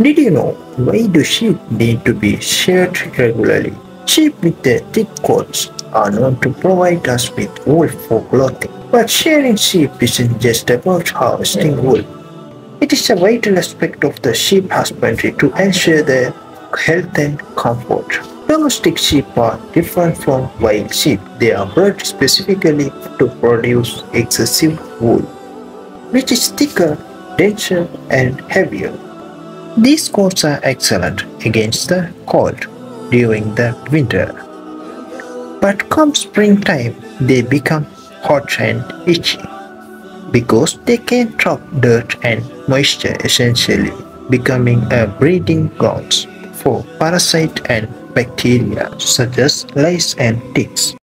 Did you know why do sheep need to be sheared regularly? Sheep with their thick coats are known to provide us with wool for clothing. But shearing sheep isn't just about harvesting wool. It is a vital aspect of the sheep husbandry to ensure their health and comfort. Domestic sheep are different from wild sheep. They are bred specifically to produce excessive wool, which is thicker, denser, and heavier. These coats are excellent against the cold during the winter. But come springtime, they become hot and itchy because they can trap dirt and moisture essentially becoming a breeding grounds for parasites and bacteria such as lice and ticks.